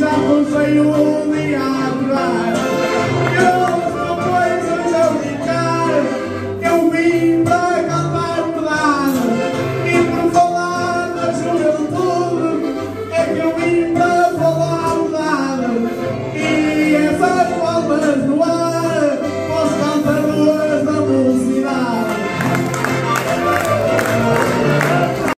Isa kung sa'yo umiyak